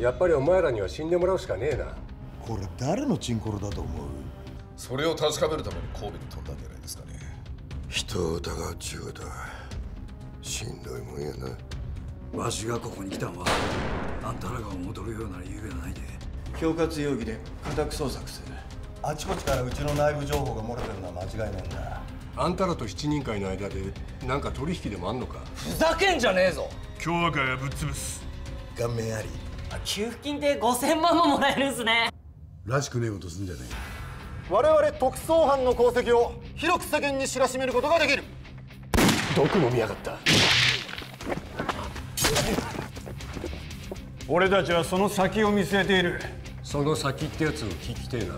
やっぱりお前らには死んでもらうしかねえな。これ誰のチンコロだと思う？それを確かめるために神戸に飛んだんじゃないですかね。人を疑うっちゅうことはしんどいもんやな。わしがここに来たんはあんたらが思うとるような理由やないで。恐喝容疑で家宅捜索する。あちこちからうちの内部情報が漏れてるのは間違いないんだ。あんたらと七人会の間でなんか取引でもあんのか？ふざけんじゃねえぞ。共和会はぶっ潰す。顔面あり給付金で5000万ももらえるんすね。らしくねえことすんじゃね我々特捜班の功績を広く世間に知らしめることができる。毒飲みやがった。俺たちはその先を見据えている。その先ってやつを聞きてえな